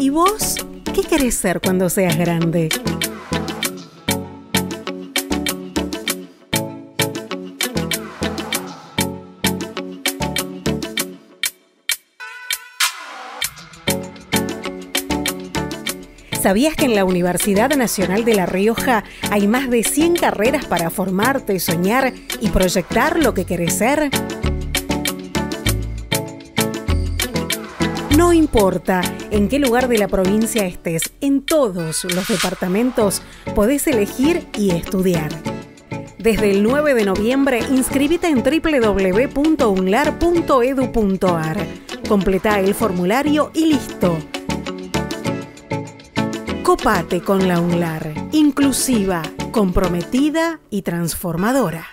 ¿Y vos qué querés ser cuando seas grande? ¿Sabías que en la Universidad Nacional de La Rioja hay más de 100 carreras para formarte, soñar y proyectar lo que querés ser? No importa en qué lugar de la provincia estés, en todos los departamentos podés elegir y estudiar. Desde el 9 de noviembre, inscríbete en www.unlar.edu.ar. Completa el formulario y listo. Copate con la UNLAR, inclusiva, comprometida y transformadora.